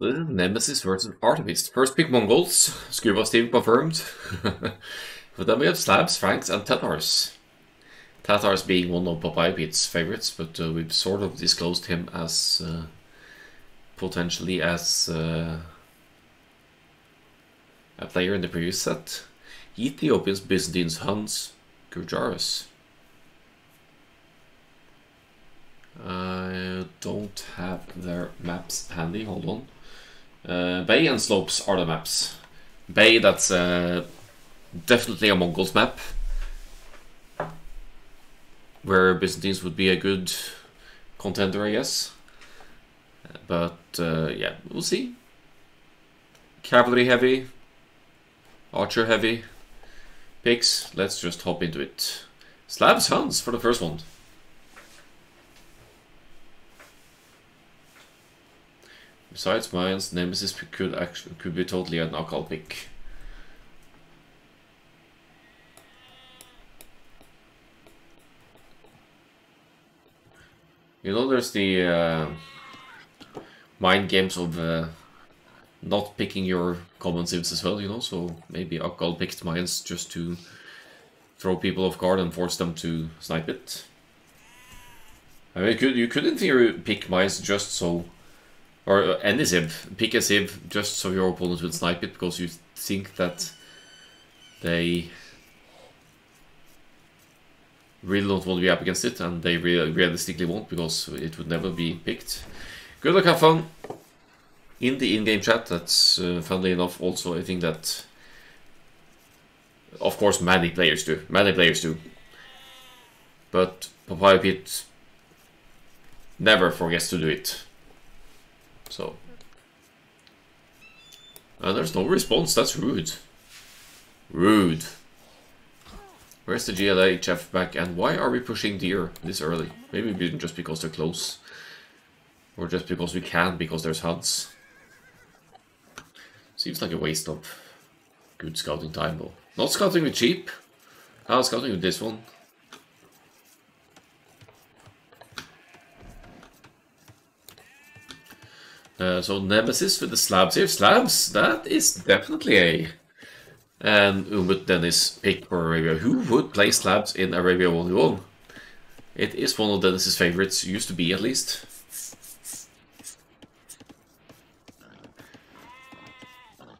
Nemesis versus Artemis. First pick Mongols. Scuba Steve confirmed. but then we have Slavs, Franks, and Tatars. Tatars being one of Papaya Pete's favorites, but uh, we've sort of disclosed him as uh, potentially as uh, a player in the previous set. Ethiopians, Byzantines, Huns, Gujaras. I don't have their maps handy, hold on. Uh, Bay and Slopes are the maps. Bay, that's uh, definitely a Mongols map. Where Byzantines would be a good contender, I guess. But uh, yeah, we'll see. Cavalry heavy, archer heavy, picks. Let's just hop into it. Slavs Huns for the first one. Besides Mayans, Nemesis could actually could be totally a knockout pick. You know, there's the uh, mind games of uh, not picking your common sims as well, you know, so maybe Akkal picked Mayans just to throw people off guard and force them to snipe it. I mean, you could, you could in theory pick Mayans just so or uh, any Civ. Pick a Civ just so your opponent will snipe it because you think that they really don't want to be up against it and they really realistically won't because it would never be picked. Good luck, have fun. In the in-game chat, that's uh, funnily enough also I think that of course many players do. Many players do. But Papaya Pete never forgets to do it. So. And there's no response, that's rude. Rude. Where's the GLHF back and why are we pushing deer this early? Maybe just because they're close. Or just because we can, because there's HUDs. Seems like a waste of good scouting time though. Not scouting with cheap. How scouting with this one? Uh, so Nemesis with the Slavs here. Slavs, that is definitely a and Umut Dennis pick for Arabia. Who would play Slavs in Arabia 1v1? It is one of Dennis's favorites, used to be at least.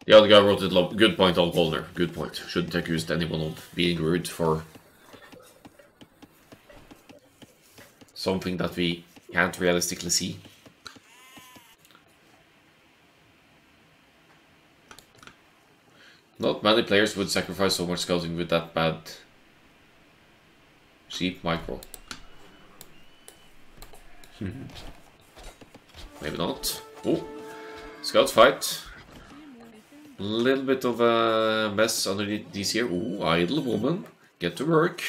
The other guy wrote it good point on Golner. Good point. Shouldn't accuse anyone of being rude for something that we can't realistically see. Not many players would sacrifice so much scouting with that bad sheep micro. Maybe not. Oh, scouts fight. A little bit of a mess underneath these here. Oh, idle woman. Get to work.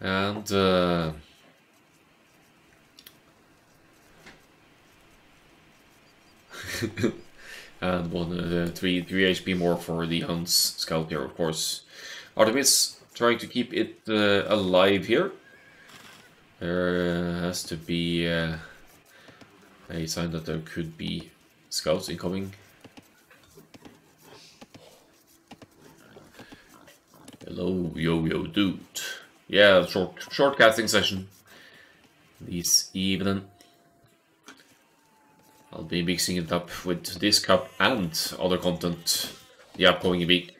And uh, and one uh, three three HP more for the Huns scout here, of course. Artemis trying to keep it uh, alive here. There has to be uh, a sign that there could be scouts incoming. Hello, yo-yo dude. Yeah, short short casting session this evening. I'll be mixing it up with this cup and other content the upcoming week.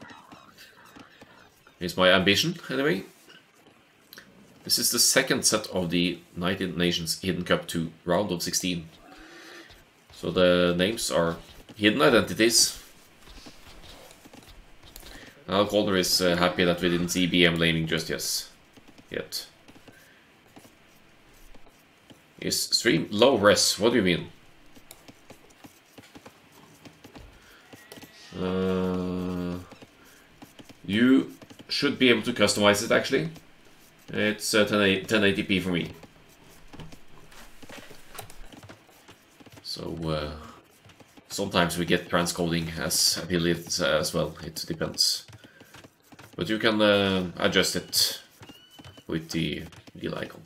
Is my ambition, anyway. This is the second set of the Knighted Nations Hidden Cup 2 round of 16. So the names are hidden identities. Al Calder is uh, happy that we didn't see BM laning just yes, yet. Is stream low res? What do you mean? Uh, you should be able to customize it actually. It's uh, 1080p for me. So uh, sometimes we get transcoding as affiliates as well, it depends. But you can uh, adjust it with the wheel icon.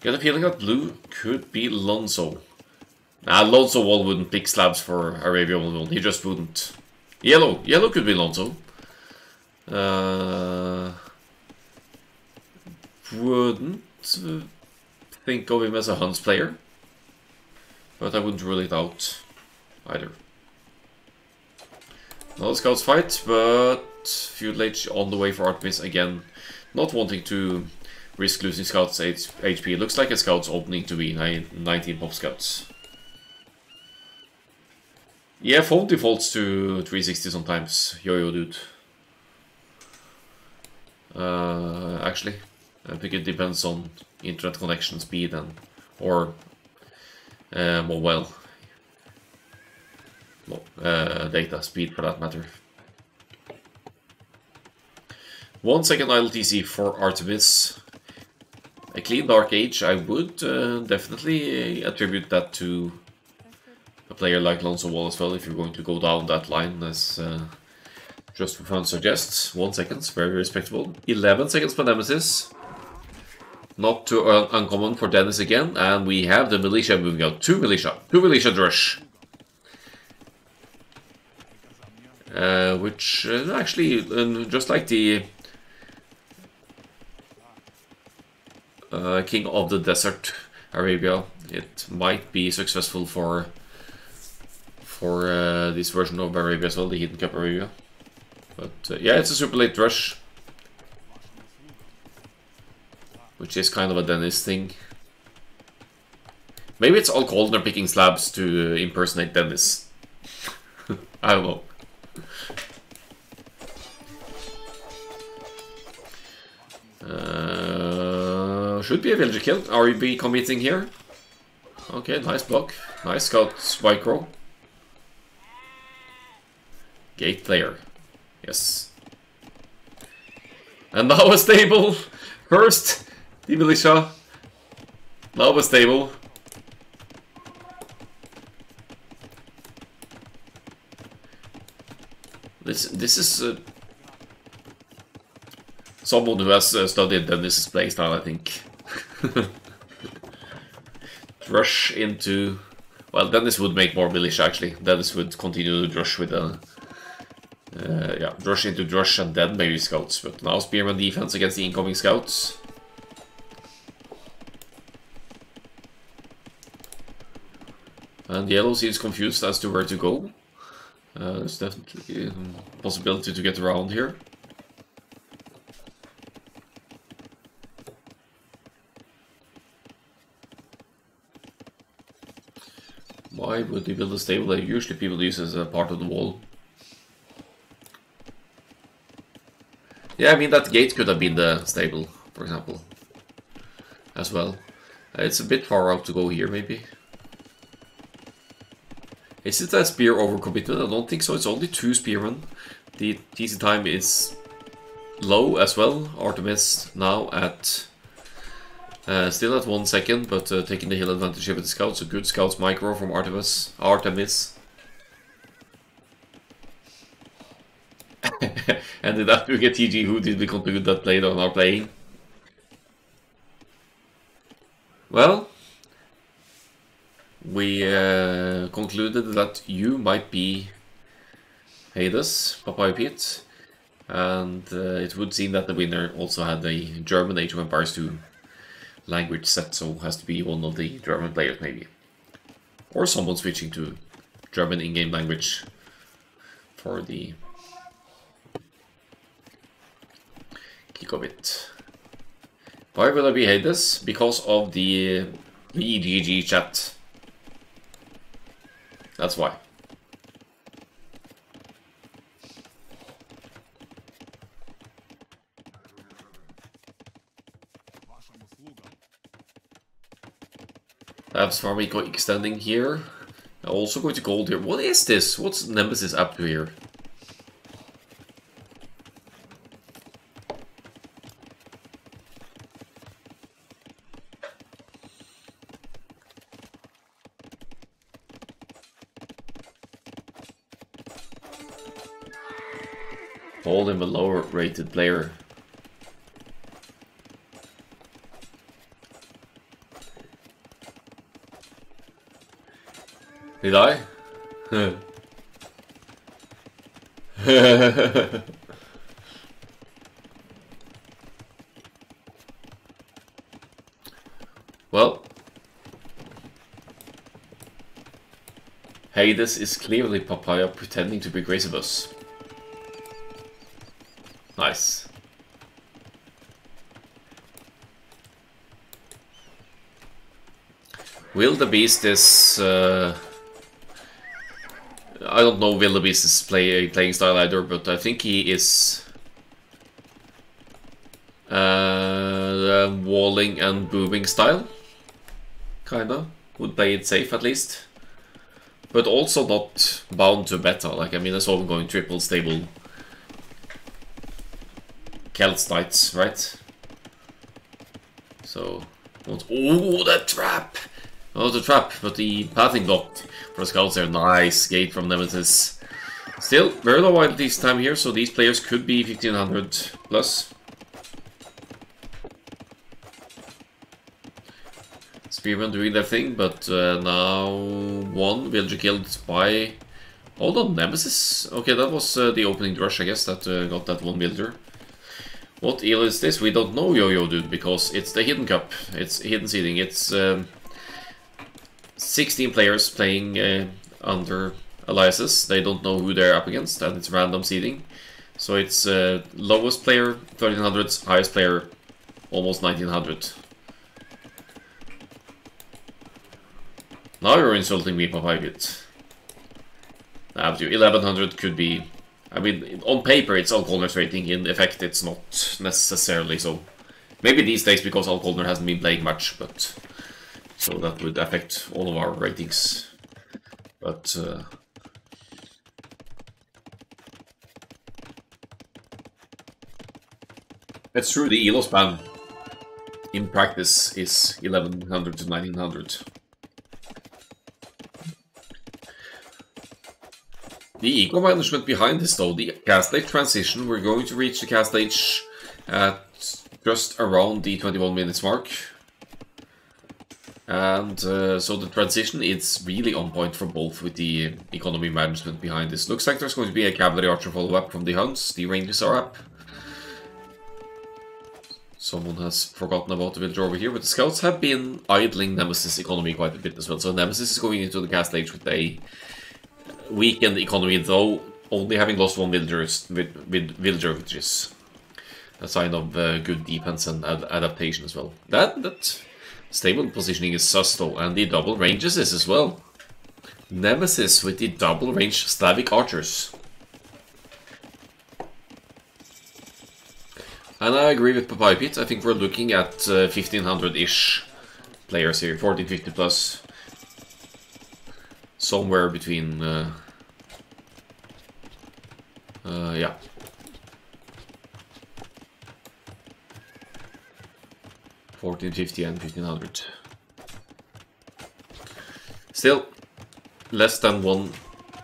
Get a feeling that blue could be Lonzo. lonzo Wall wouldn't pick Slavs for Arabia 1 He just wouldn't. Yellow. Yellow could be Alonso. Uh, wouldn't think of him as a Huns player. But I wouldn't rule it out either. Another scouts fight, but Feudal Age on the way for Artemis again. Not wanting to risk losing scouts HP. Looks like a scout's opening to be 19 pop scouts. Yeah, phone defaults to 360 sometimes, yo-yo dude. Uh, actually, I think it depends on internet connection speed and or uh, mobile uh, data speed for that matter. One second idle TC for Artemis. A clean Dark Age, I would uh, definitely attribute that to player like Lonzo Wall as well, if you're going to go down that line as uh, Just for Fun suggests. One second, very respectable. 11 seconds for Nemesis. Not too uh, uncommon for Dennis again, and we have the Militia moving out. Two Militia. Two Militia Drush. Uh, which uh, actually, just like the uh, King of the Desert Arabia, it might be successful for for uh, this version of Arabia as well, the Hidden Cup Arabia. But uh, yeah, it's a super late rush. Which is kind of a Dennis thing. Maybe it's all Cauldron picking Slavs to impersonate Dennis. I don't know. Uh, should be a villager kill. Are we committing here? Okay, nice block. Nice scout micro. Gate player. Yes. And now a stable. First, the militia. Now stable. This this is uh, someone who has uh, studied Dennis's playstyle, I think. rush into... Well, Dennis would make more militia, actually. Dennis would continue to rush with a uh, rush into Drush and then maybe scouts, but now Spearman defense against the incoming scouts. And yellow seems confused as to where to go. Uh, there's definitely a possibility to get around here. Why would they build a stable that usually people use as a part of the wall? Yeah, I mean, that gate could have been the stable, for example, as well. Uh, it's a bit far out to go here, maybe. Is it a spear overcommitment? I don't think so. It's only two spearmen. The TC time is low as well. Artemis now at... Uh, still at one second, but uh, taking the hill advantage here with the scouts. A good scouts micro from Artemis. Artemis. Ended up doing a TG who did we conclude that played on our playing? Well, we uh, concluded that you might be Hades, Papaya Pete, and uh, it would seem that the winner also had a German Age of Empires 2 language set, so has to be one of the German players maybe. Or someone switching to German in-game language for the Why will I be Hades? Because of the EGG chat. That's why. Labs Farmico extending here. Also going to gold here. What is this? What's Nemesis up to here? hold rated player. Did I? well. Hey, this is clearly Papaya pretending to be Grazibus. Nice. Wildebeest is... Uh, I don't know Wildebeest's play, playing style either, but I think he is... Uh, walling and booming style. Kinda. Would play it safe at least. But also not bound to beta. Like, I mean, I saw him going triple stable Celts right? So, oh, that trap! Oh, the trap, but the pathing block for the scouts there. Nice gate from Nemesis. Still, very low wild this time here, so these players could be 1500 plus. Spearman doing their thing, but uh, now one villager killed by... Hold on, Nemesis? Okay, that was uh, the opening rush, I guess, that uh, got that one villager. What eel is this? We don't know, Yo-Yo Dude, because it's the Hidden Cup. It's Hidden Seeding. It's... Um, 16 players playing uh, under alliances. They don't know who they're up against, and it's random seeding. So it's uh, lowest player 1300, highest player almost 1900. Now you're insulting me, Papagit. Nah, 1100 could be... I mean, on paper it's Alcolner's rating, in effect it's not necessarily so. Maybe these days because Alcolner hasn't been playing much, but... So that would affect all of our ratings. But... Uh, it's true, the ELO span in practice is 1100 to 1900. The eco management behind this though, the Castle Age transition, we're going to reach the Castle Age at just around the 21 minutes mark. And uh, so the transition is really on point for both with the economy management behind this. Looks like there's going to be a cavalry archer follow-up from the Huns. The Rangers are up. Someone has forgotten about the villager over here, but the scouts have been idling Nemesis economy quite a bit as well. So Nemesis is going into the Castle Age with a weakened economy, though only having lost one villagers with, with villager, which is a sign of uh, good defense and ad adaptation as well. That that Stable positioning is sus though, and the double ranges is as well. Nemesis with the double range Slavic archers. And I agree with Papaya Pete, I think we're looking at 1500-ish uh, players here, 1450 plus. Somewhere between... Uh, uh, yeah, 1450 and 1500. Still, less than one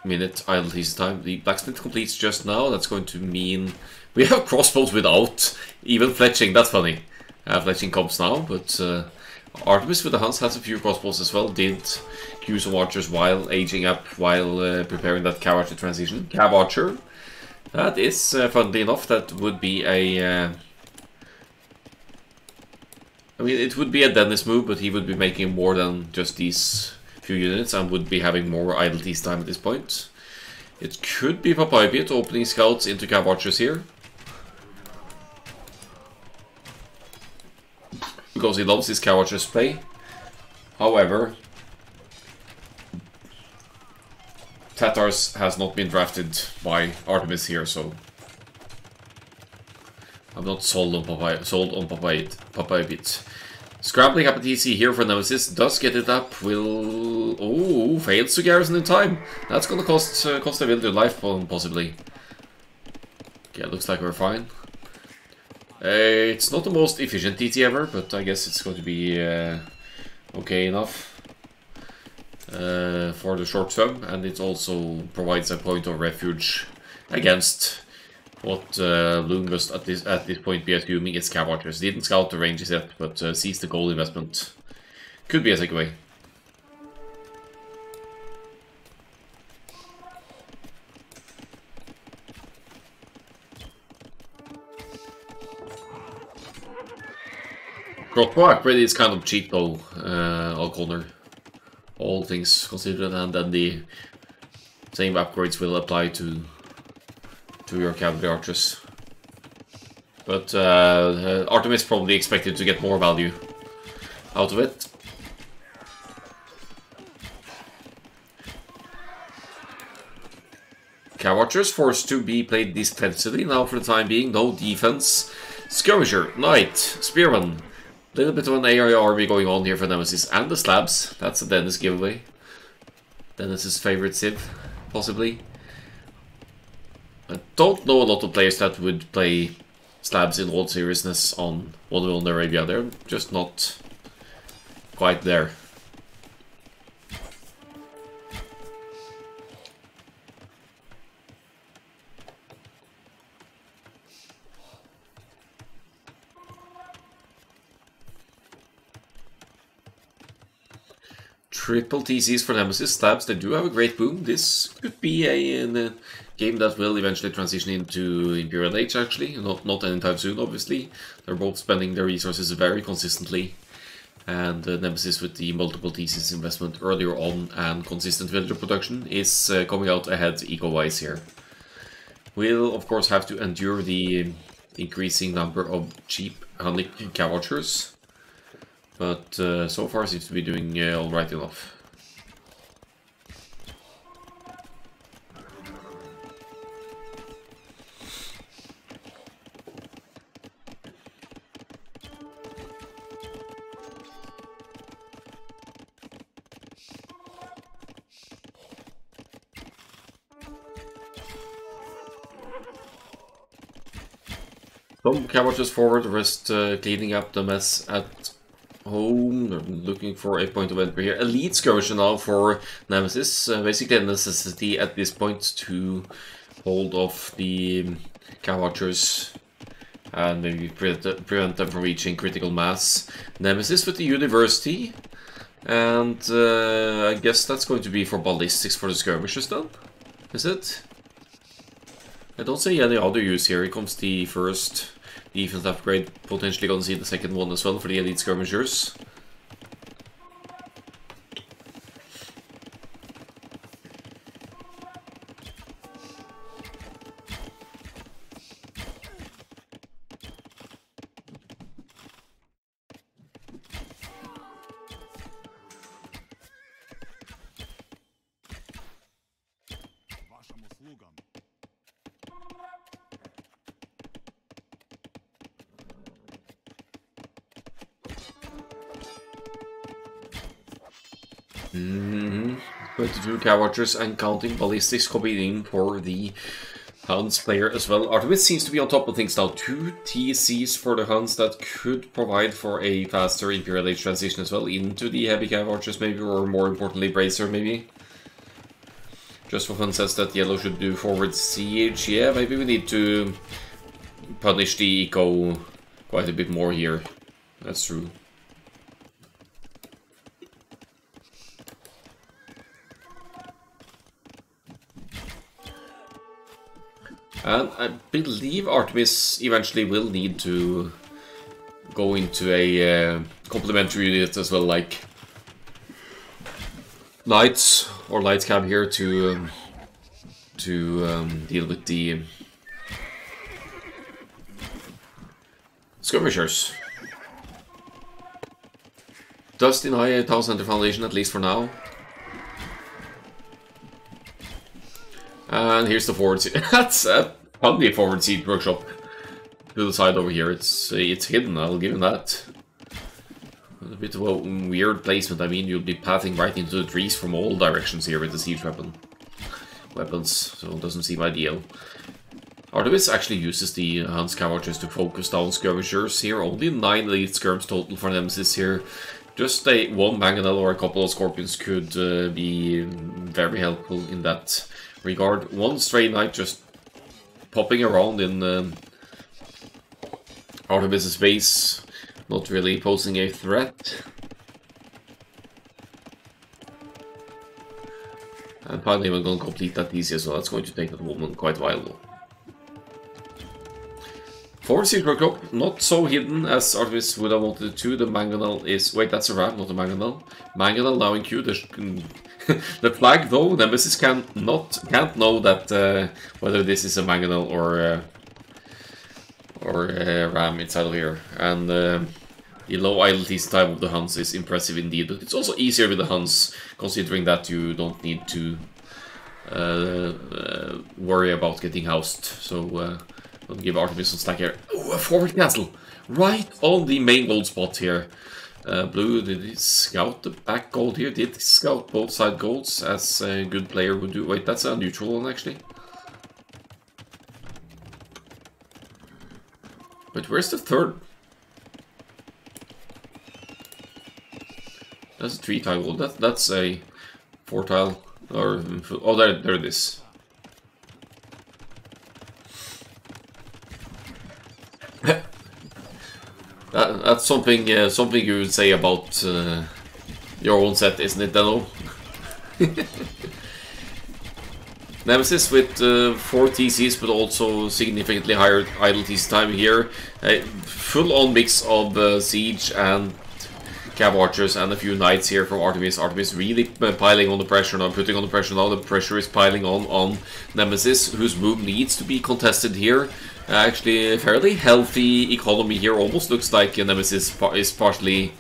minute idle TC time. The blacksmith completes just now. That's going to mean we have crossbows without even fletching. That's funny. Uh, fletching comes now, but uh, Artemis with the Huns has a few crossbows as well. Did queue some archers while aging up, while uh, preparing that Cav Archer transition. Cav Archer, that is, uh, funnily enough, that would be a uh, I mean, it would be a Dennis move, but he would be making more than just these few units and would be having more idle time at this point. It could be Papayabit opening scouts into Cav Archers here. Because he loves his character's play. However, Tatars has not been drafted by Artemis here, so I'm not sold on Papaya, sold on Papaya, Papaya bit. Scrambling up a TC here for Nemesis does get it up. Will oh fails to garrison in time. That's gonna cost uh, cost a villager life possibly. Yeah, looks like we're fine. Uh, it's not the most efficient TT ever, but I guess it's going to be uh, okay enough uh, for the short term, and it also provides a point of refuge against what uh, must at this at this point be assuming is Cav. Didn't scout the ranges yet, but uh, sees the gold investment. Could be a takeaway. Crossbow upgrade is kind of cheap though, uh, all corner. All things considered, and then the same upgrades will apply to to your cavalry archers. But uh, uh, Artemis probably expected to get more value out of it. Cav archers forced to be played defensively now for the time being, no defense. Skirmisher, Knight, Spearman. Little bit of an area army going on here for Nemesis. And the Slavs. That's a Dennis giveaway. Dennis's favorite civ, possibly. I don't know a lot of players that would play Slavs in all seriousness on Wonderland Arabia. They're just not quite there. Triple TCs for Nemesis Slavs, they do have a great boom. This could be a, a, game that will eventually transition into Imperial Age, actually. Not, not anytime soon, obviously. They're both spending their resources very consistently. And uh, Nemesis with the multiple TCs investment earlier on and consistent villager production is uh, coming out ahead eco-wise here. We'll, of course, have to endure the increasing number of cheap Hunnic Cav Archers but uh, so far seems to be doing uh, alright enough. Some cabbages forward, rest uh, cleaning up the mess at home. I'm looking for a point of entry here. Elite Skirmisher now for Nemesis. Uh, basically a necessity at this point to hold off the Cav and maybe prevent, prevent them from reaching critical mass. Nemesis with the University. And uh, I guess that's going to be for ballistics for the skirmishers then? Is it? I don't see any other use here. Here comes the first defense upgrade. Potentially gonna see the second one as well for the elite skirmishers. 22 and counting ballistics in for the Huns player as well. Artemis seems to be on top of things now. Two TCs for the Huns that could provide for a faster Imperial Age transition as well into the heavy Cav Archers maybe, or more importantly Bracer maybe. Just for fun says that yellow should do forward siege. Yeah, maybe we need to punish the eco quite a bit more here. That's true. And I believe Artemis eventually will need to go into a uh, complementary unit as well, like Lights or Lights Cab here to um, to um, deal with the skirmishers. Does deny a Town Center Foundation, at least for now. And here's the forward siege. That's a probably a forward siege workshop to the side over here. It's it's hidden, I'll give you that. A bit of a weird placement. I mean, you'll be pathing right into the trees from all directions here with the siege weapon. Weapons, so it doesn't seem ideal. Artemis actually uses the Huns Cav Archers to focus down skirmishers here. Only 9 elite skirms total for Nemesis here. Just a one Mangonel or a couple of Scorpions could uh, be very helpful in that regard. One Stray Knight just popping around in um, Artemis' base, not really posing a threat. And finally we're going to complete that easy, so that's going to take that woman quite a while. Forward Secret Cloak, not so hidden as Artemis would have wanted to. The Mangonel is... Wait, that's a ram, not a Mangonel. Mangonel now in queue. flag, though, Nemesis can not, can't know that uh, whether this is a Mangonel or... Uh, or a ram inside of here. And uh, the low idleness time of the Huns is impressive indeed, but it's also easier with the Huns, considering that you don't need to uh, uh, worry about getting housed. So uh, I'll give Artemis some stack here. Oh, a forward castle! Right on the main gold spot here. Uh, Blue, did he scout the back gold here? Did scout both side golds, as a good player would do. Wait, that's a neutral one, actually. But where's the third? That's a three tile gold. That, that's a four tile. Or, oh, there, there it is. That, that's something uh, something you would say about uh, your own set, isn't it, Deno? Nemesis with uh, 4 TCs, but also significantly higher idle TC time here. A full-on mix of uh, Siege and Cav Archers and a few Knights here from Artemis. Artemis really uh, piling on the pressure now, putting on the pressure now. The pressure is piling on on Nemesis, whose move needs to be contested here. Uh, actually, fairly healthy economy here. Almost looks like Nemesis is partially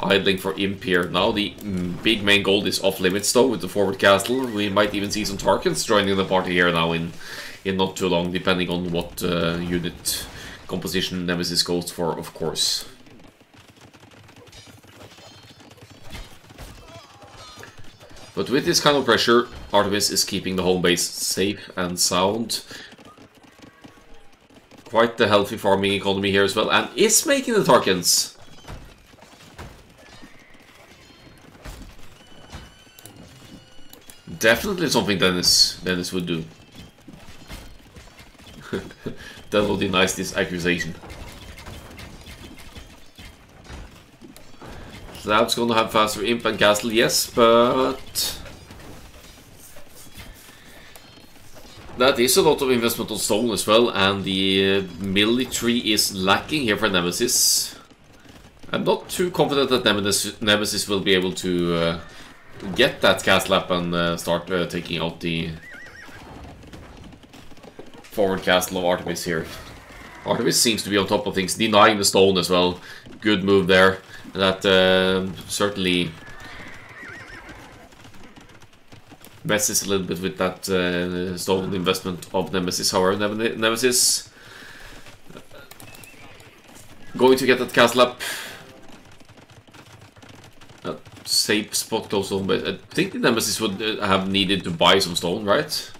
idling for Imp here. Now the mm, big main gold is off limits though with the forward castle. We might even see some Tarkans joining the party here now in, in not too long, depending on what uh, unit composition Nemesis goes for, of course. But with this kind of pressure, Artemis is keeping the home base safe and sound. Quite the healthy farming economy here as well, and is making the Tarkans. Definitely something Dennis Dennis would do. that will deny this accusation. Slab's gonna have faster imp and castle, yes, but... That is a lot of investment on stone as well, and the uh, military is lacking here for Nemesis. I'm not too confident that Nemesis, Nemesis will be able to uh, get that castle up and uh, start uh, taking out the forward castle of Artemis here. Artemis seems to be on top of things, denying the stone as well. Good move there. That uh, certainly messes a little bit with that uh, stone investment of Nemesis. However, Nemesis going to get that castle up A safe spot also, but I think the Nemesis would uh, have needed to buy some stone, right?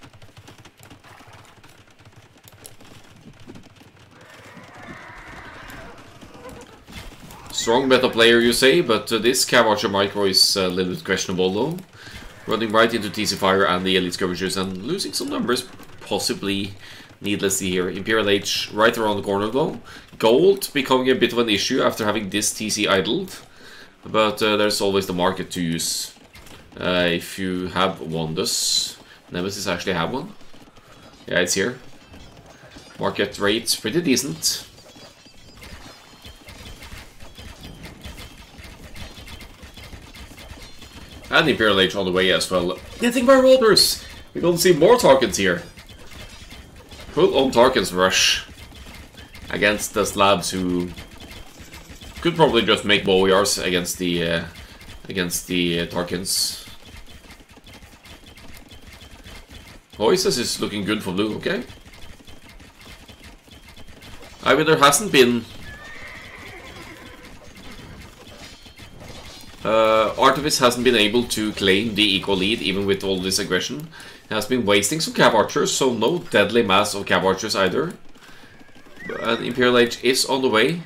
Strong meta player, you say, but uh, this Cav Archer Micro is a little bit questionable, though. Running right into TC Fire and the Elite Skirmishers and losing some numbers, possibly needlessly here. Imperial Age right around the corner, though. Gold becoming a bit of an issue after having this TC idled. But uh, there's always the market to use. Uh, if you have does Nemesis actually have one? Yeah, it's here. Market rate's pretty decent. And Imperial Age on the way as well. Getting by Waters! We're gonna see more Tarkans here. Full on Tarkans rush. Against the Slavs who could probably just make Boyars against the uh, against the uh, Tarkans. Oasis is looking good for blue, okay. I mean, there hasn't been... Uh, Artemis hasn't been able to claim the equal lead, even with all this aggression. He has been wasting some Cav Archers, so no deadly mass of Cav Archers either. And Imperial Age is on the way.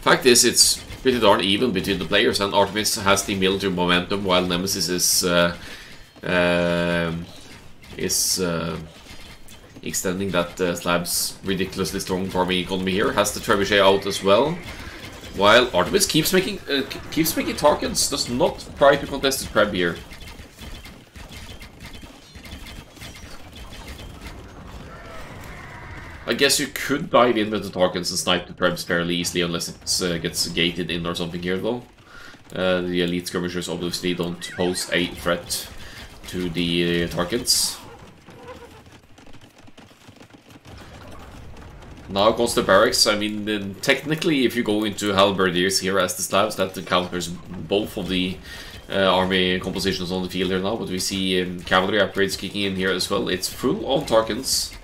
Fact is, it's pretty darn even between the players, and Artemis has the military momentum, while Nemesis is uh, uh, is uh, extending that uh, slab's ridiculously strong farming economy here. Has the trebuchet out as well. While Artemis keeps making uh, keeps making Tarkans, does not try to contest the crab here. I guess you could dive in with the Tarkans and snipe the Trebs fairly easily unless it uh, gets gated in or something here though. Uh, the Elite Skirmishers obviously don't pose a threat to the uh, Now goes the barracks. I mean, technically, if you go into halberdiers here as the Slavs, that counters both of the uh, army compositions on the field here now. But we see um, cavalry upgrades kicking in here as well. It's full on Tarkans.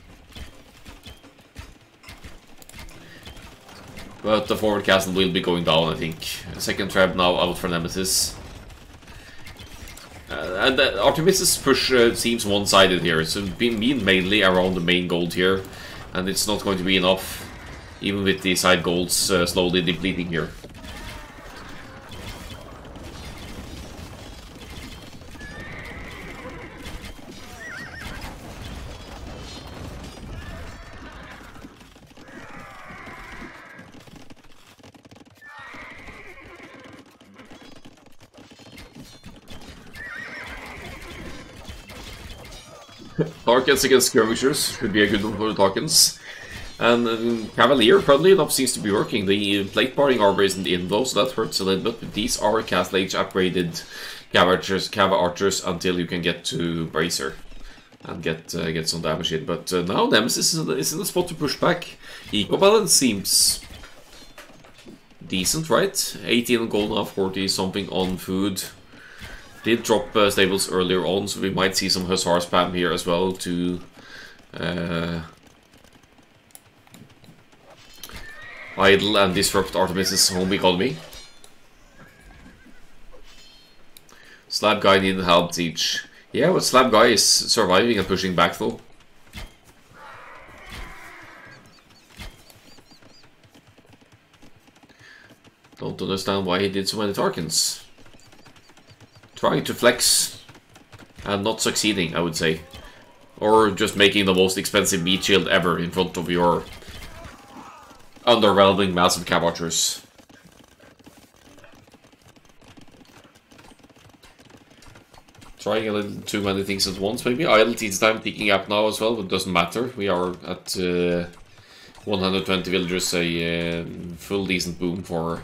But the forward castle will be going down, I think. Second trap now out for Nemesis. Uh, and uh, Artemis' push uh, seems one-sided here. It's been mainly around the main gold here. And it's not going to be enough, even with the side golds uh, slowly depleting here. Tarkans against skirmishers should be a good one for the Tarkans. And uh, Cavalier, probably enough, seems to be working. The plate barding armor isn't in though, so that hurts a little bit. But these are Castle Age upgraded Cav archers, Cav archers until you can get to Bracer and get uh, get some damage in. But uh, now Nemesis is in, the, is in the spot to push back. Eco balance seems decent, right? 18 gold now, 40 something on food did drop uh, stables earlier on, so we might see some Hussar spam here as well to uh, idle and disrupt Artemis's home economy. Slab Guy needed help teach. Yeah, but Slab Guy is surviving and pushing back though. Don't understand why he did so many Tarkans. Trying to flex and not succeeding, I would say. Or just making the most expensive meat shield ever in front of your underwhelming massive Cav archers. Trying a little too many things at once, maybe. Idle teach time picking up now as well, but doesn't matter. We are at uh, 120 villagers, a uh, full decent boom for,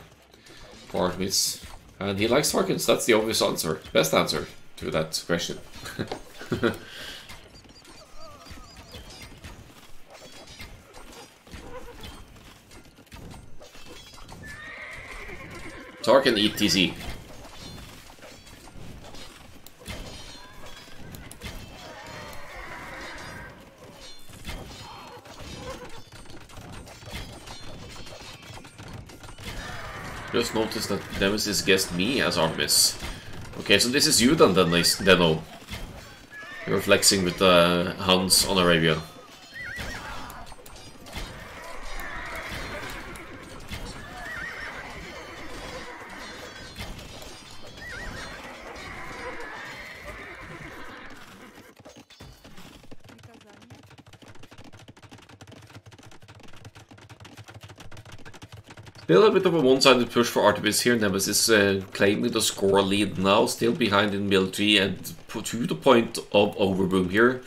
for Artemis. And he likes Tarkans. That's the obvious answer. Best answer to that question. Tarkin ETZ. Just noticed that Nemesis guessed me as Artemis. Okay, so this is you then, then Deno. You're flexing with the uh, Huns on Arabia. Bit of a one-sided push for Artemis here. Nemesis uh, claiming the score lead now, still behind in military and to the point of overboom here.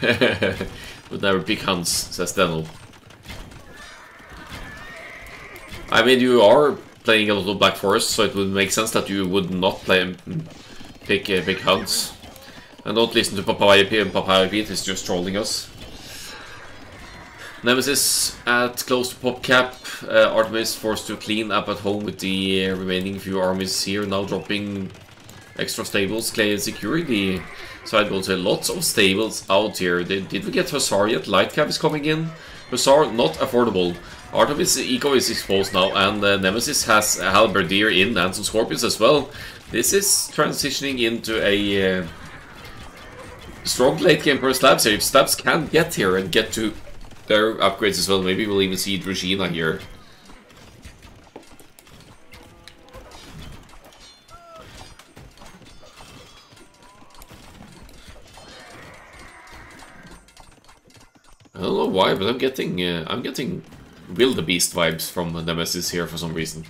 Would never pick Huns, says Daniel. I mean, you are playing a lot of Black Forest, so it would make sense that you would not play pick uh, big hunts. And don't listen to Papaya P and Papaya Pete is just trolling us. Nemesis at close to pop cap. Uh, Artemis forced to clean up at home with the remaining few armies here, now dropping extra stables, clay and security. Side goes say lots of stables out here. Did, did we get Hussar yet? Light Cav is coming in. Hussar not affordable. Artemis Eco is exposed now, and uh, Nemesis has Halberdier in and some Scorpions as well. This is transitioning into a uh, strong late game for Slavs here. If Slavs can get here and get to their upgrades as well, maybe we'll even see Druzhina here. I don't know why, but I'm getting uh, I'm getting wildebeest vibes from Nemesis here for some reason.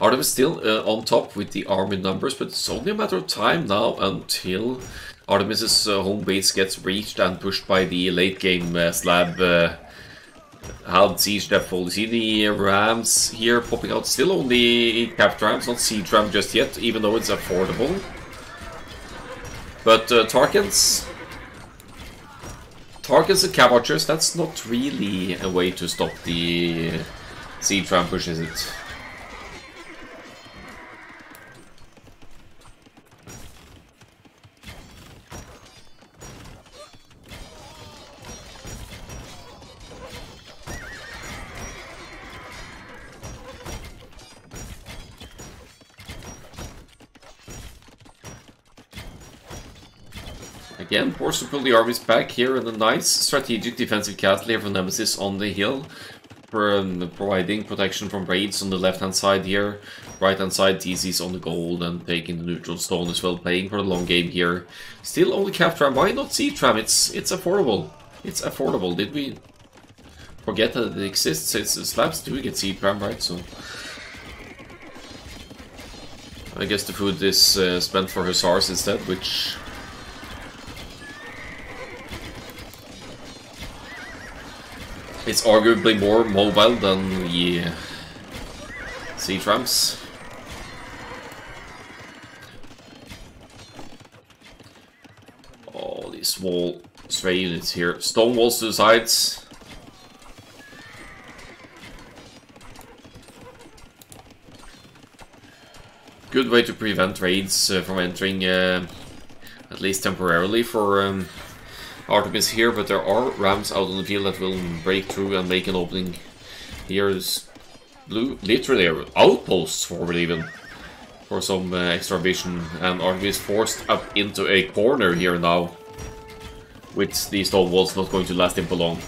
Artemis still uh, on top with the army numbers, but it's only a matter of time now until Artemis's uh, home base gets reached and pushed by the late game uh, Slav Halberd Siege Deathball. You see the rams here popping out, still only capped rams, not siege ram just yet, even though it's affordable. But uh, Tarkans, Tarkans and Cav Archers, that's not really a way to stop the siege ram push, is it? Forced to pull the armies back here in a nice strategic defensive castle here for Nemesis on the hill. Um, providing protection from raids on the left hand side here. Right hand side, TC's on the gold and taking the neutral stone as well, playing for the long game here. Still only cap tram. Why not siege tram? It's it's affordable. It's affordable. Did we forget that it exists? It's Slavs do we get siege tram, right? So I guess the food is uh, spent for hussars instead, which It's arguably more mobile than the siege rams. Oh, these wall stray units here. Stone walls to the sides. Good way to prevent raids uh, from entering, uh, at least temporarily, for um, Artemis here, but there are rams out on the field that will break through and make an opening. Here's blue, literally outposts forward even for some uh, extra vision, and Artemis forced up into a corner here now, with the stone walls not going to last him for long.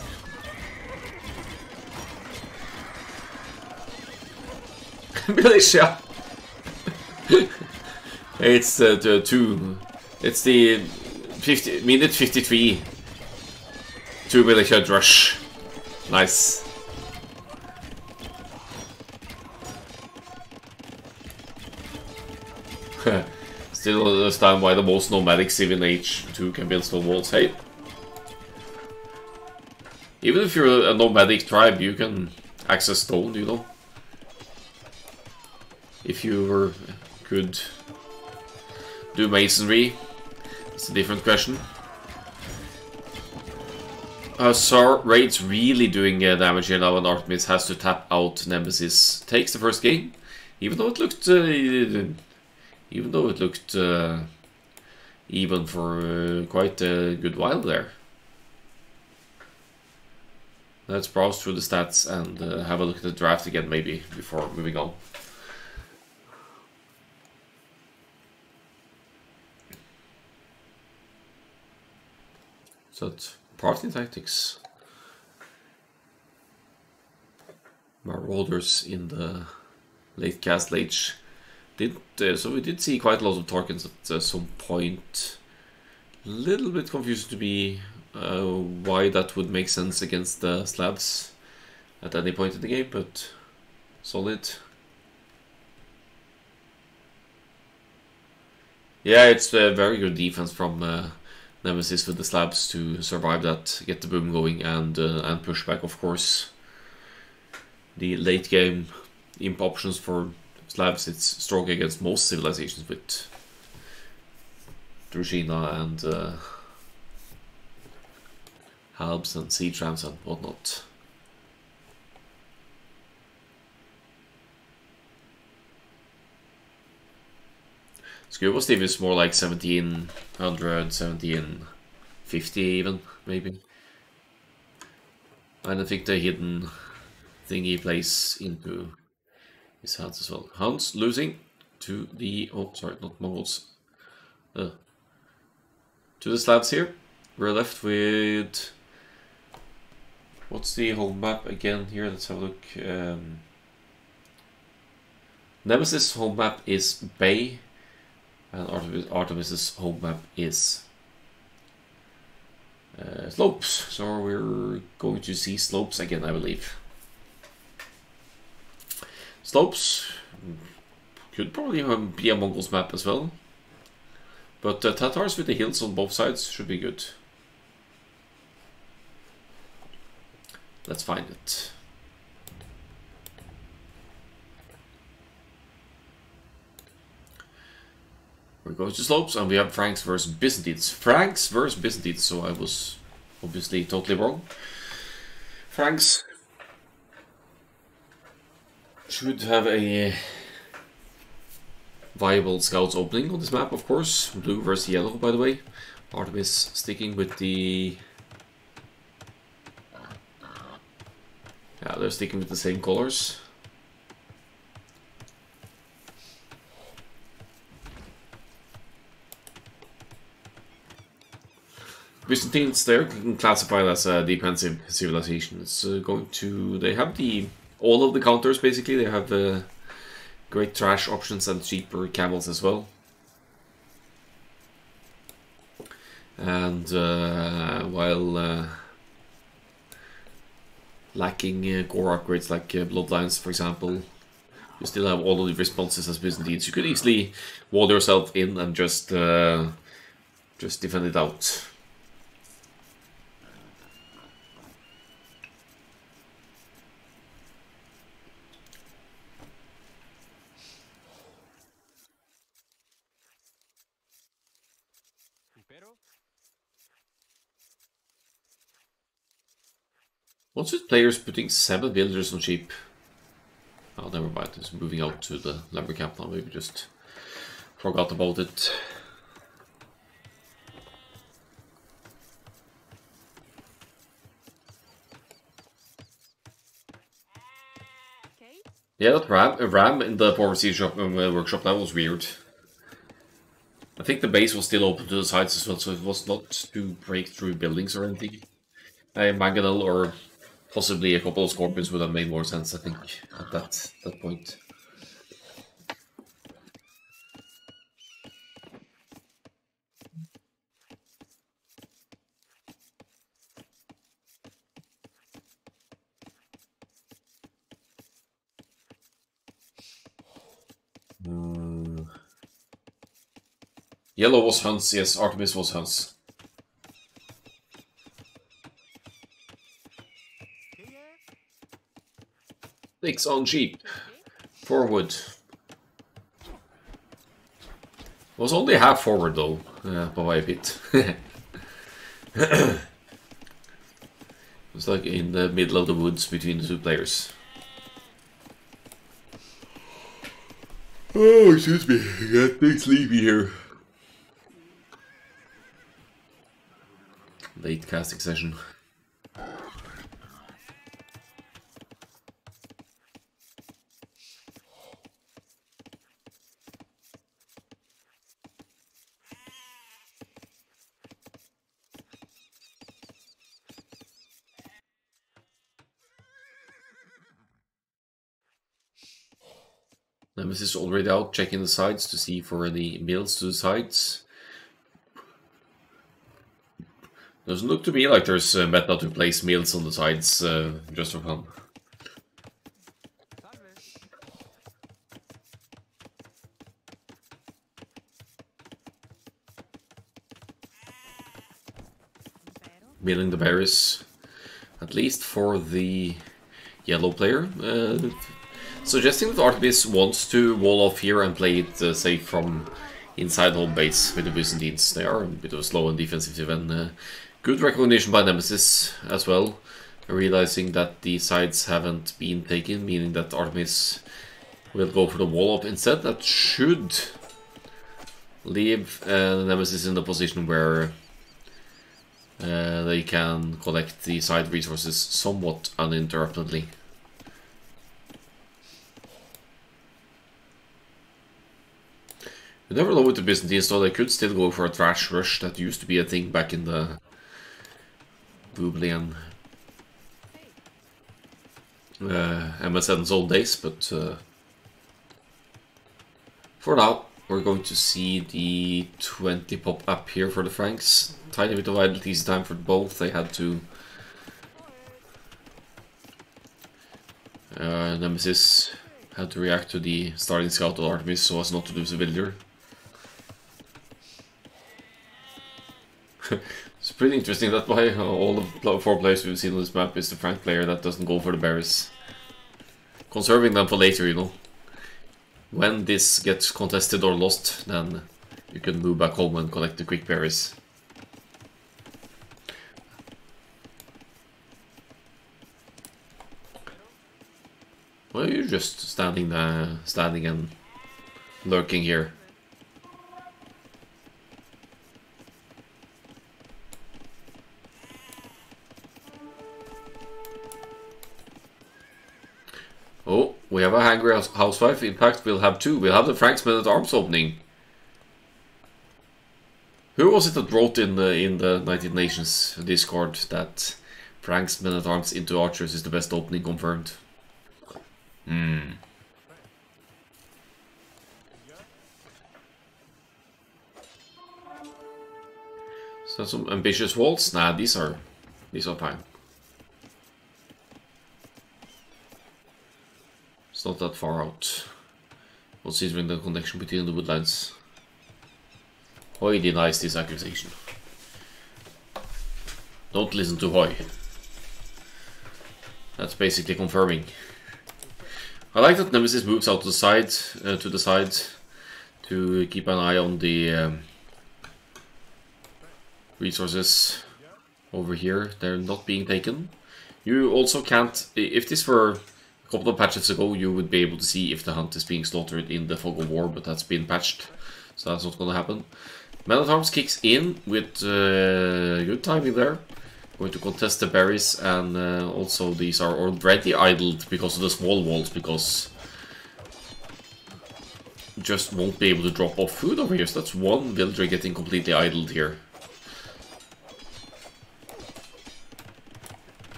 Militia! it's uh, the two. It's the 50 minute 53 Two militia rush. Nice. Still understand why the most nomadic civil age 2 can build stone walls. Hey. Even if you're a nomadic tribe, you can access stone, you know. If you were could do masonry, it's a different question. Uh, so Raid's really doing uh, damage here now and Artemis has to tap out Nemesis. Takes the first game, even though it looked... Uh, even though it looked uh, even for uh, quite a good while there. Let's browse through the stats and uh, have a look at the draft again maybe before moving on. So Parthian tactics. Marauders in the late Castle Age. Did uh, so we did see quite a lot of Tarkans at uh, some point. A little bit confused to me uh, why that would make sense against the Slavs at any point in the game, but solid. Yeah, it's a very good defense from uh, Nemesis with the Slavs to survive that, get the boom going, and uh, and push back, of course. The late game imp options for Slavs, it's strong against most civilizations with Druzhina and uh, Halbs and Sea Rams and whatnot. Scuba Steve is more like 1700, 1750 even, maybe. And I don't think the hidden thing he plays into his hands as well. Huns losing to the, oh sorry, not Mongols. Uh, to the Slavs here. We're left with, what's the whole map again here? Let's have a look. Um, Nemesis home map is Bay, and Artemis, Artemis's home map is uh, Slopes. So we're going to see Slopes again, I believe. Slopes could probably be a Mongols map as well. But uh, Tatars with the hills on both sides should be good. Let's find it. We're going to slopes and we have Franks versus Byzantines. Franks versus Byzantines, so I was obviously totally wrong. Franks should have a viable scouts opening on this map, of course. Blue versus yellow, by the way. Artemis sticking with the... Yeah, they're sticking with the same colors. Byzantines, they're classified as a defensive civilization. It's uh, going to... They have the... All of the counters, basically. They have uh, great trash options and cheaper camels as well. And uh, while uh, lacking uh, core upgrades like uh, Bloodlines, for example, you still have all of the responses as Byzantines. You could easily wall yourself in and just uh, just defend it out. What's with players putting seven villagers on sheep? Oh, never mind. It's moving out to the lumber camp now. Maybe just forgot about it. Yeah, that ram, ram in the Power shop, um, uh, workshop, that was weird. I think the base was still open to the sides as well, so it was not to break through buildings or anything. A mangonel or Possibly a couple of scorpions would have made more sense, I think, at that that point. Mm. Yellow was Huns, yes, Artemis was Huns. On sheep. Forward. Was only half forward though, uh, by a bit. it's like in the middle of the woods between the two players. Oh, excuse me, getting sleepy here. Late casting session. Nemesis is already out checking the sides to see for any mills to the sides. Doesn't look to me like there's a meta to place mills on the sides uh, just for fun. Milling the berries, at least for the yellow player. Uh, Suggesting that Artemis wants to wall off here and play it uh, safe from inside home base with the Byzantines. They are a bit of a slow and defensive and uh, good recognition by Nemesis as well. Realizing that the sides haven't been taken, meaning that Artemis will go for the wall up instead. That should leave uh, Nemesis in the position where uh, they can collect the side resources somewhat uninterruptedly. You never know the Byzantines though, they could still go for a trash rush that used to be a thing back in the Voobly uh, MSN's old days, but uh, For now, we're going to see the 20 pop up here for the Franks. Tiny bit of idle TC time for both. They had to... Uh, Nemesis had to react to the starting scout of Artemis so as not to lose a villager. it's pretty interesting that by uh, all the four players we've seen on this map is the Frank player that doesn't go for the berries. Conserving them for later, you know. When this gets contested or lost, then you can move back home and collect the quick berries. Well, you're just standing there, standing and lurking here. We have a hungry housewife. impact. we'll have two. We'll have the Frank's Men at Arms opening. Who was it that wrote in the in the Knighted Nations Discord that Frank's Men at Arms into Archers is the best opening confirmed? Hmm. So some ambitious walls? Nah, these are these are fine. Not that far out, considering the connection between the woodlands. Hoy denies this accusation. Don't listen to Hoy. That's basically confirming. I like that Nemesis moves out to the side, uh, to the side, to keep an eye on the um, resources over here. They're not being taken. You also can't, if this were couple of patches ago you would be able to see if the hunt is being slaughtered in the Fog of War, but that's been patched, so that's not gonna happen. Man at Arms kicks in with uh, good timing there. Going to contest the berries, and uh, also these are already idled because of the small walls, because just won't be able to drop off food over here. So that's one villager getting completely idled here.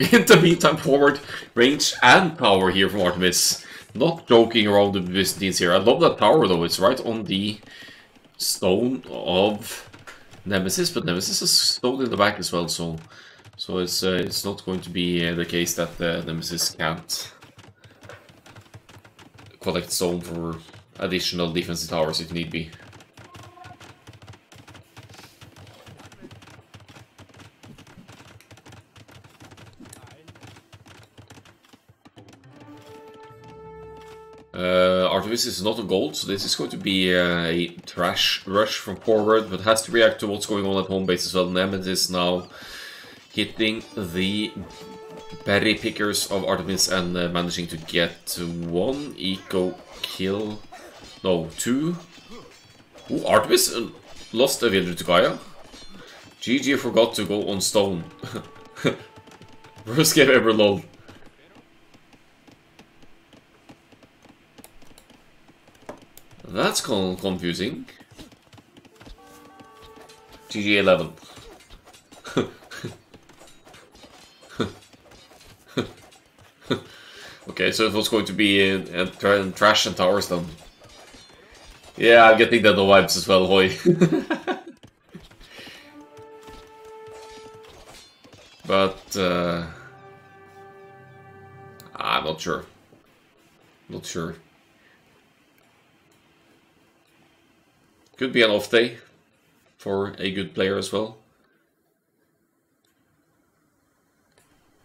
In the meantime, forward range and power here from Artemis. Not joking around with Byzantines here. I love that power though. It's right on the stone of Nemesis, but Nemesis is stone in the back as well, so so it's uh, it's not going to be uh, the case that uh, Nemesis can't collect stone for additional defensive towers if need be. Artemis is not a gold, so this is going to be a trash rush from forward, but has to react to what's going on at home base as well. Nemesis is now hitting the berry pickers of Artemis and uh, managing to get one eco kill. No, two. Ooh, Artemis uh, lost a villager to Gaia. GG forgot to go on stone. Worst game ever, lol. That's confusing. GG 11. okay, so it was going to be in, in, in trash and towers then. Yeah, I'm getting the vibes as well, Hoy. but, uh, I'm not sure. Not sure. Could be an off day for a good player as well.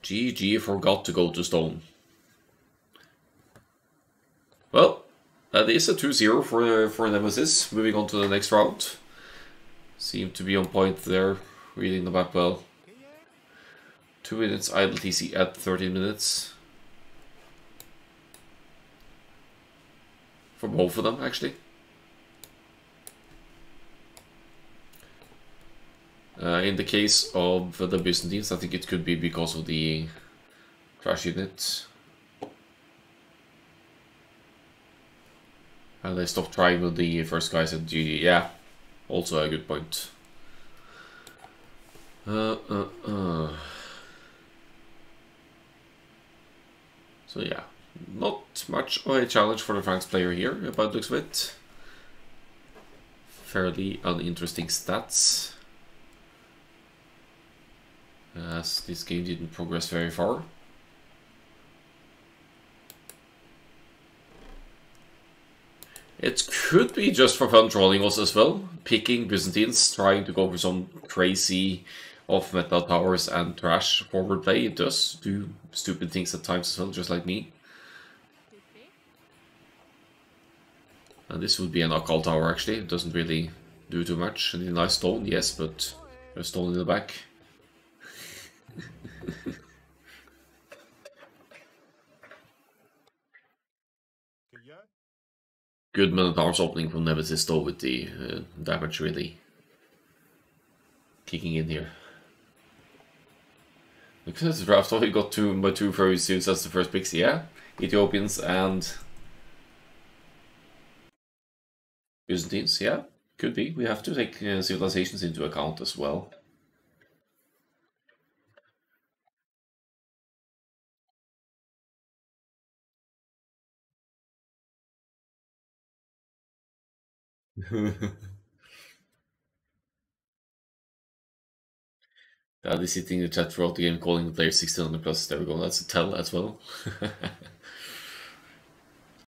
GG forgot to go to stone. Well, that is a 2-0 for, for Nemesis. Moving on to the next round. Seem to be on point there, reading the map well. 2 minutes idle TC at 13 minutes. For both of them, actually. Uh, in the case of the Byzantines, I think it could be because of the trash unit. And they stopped trying with the first guys at GG. Yeah, also a good point. Uh, uh, uh. So yeah, not much of a challenge for the Franks player here, about looks of it. fairly uninteresting stats. As this game didn't progress very far. It could be just for fun trolling us as well, picking Byzantines, trying to go for some crazy off metal powers and trash forward play. It does do stupid things at times as well, just like me. And this would be an occult tower actually, it doesn't really do too much. And a nice stone, yes, but there's stone in the back. Good man men arms opening from Nemesis though with the uh, damage really kicking in here. Because draft, we got two my two furry suits as the first picks, yeah. Ethiopians and Byzantines, yeah, could be. We have to take uh, civilizations into account as well. Dad is sitting in the chat throughout the game calling the player 1600 plus. There we go, that's a tell as well.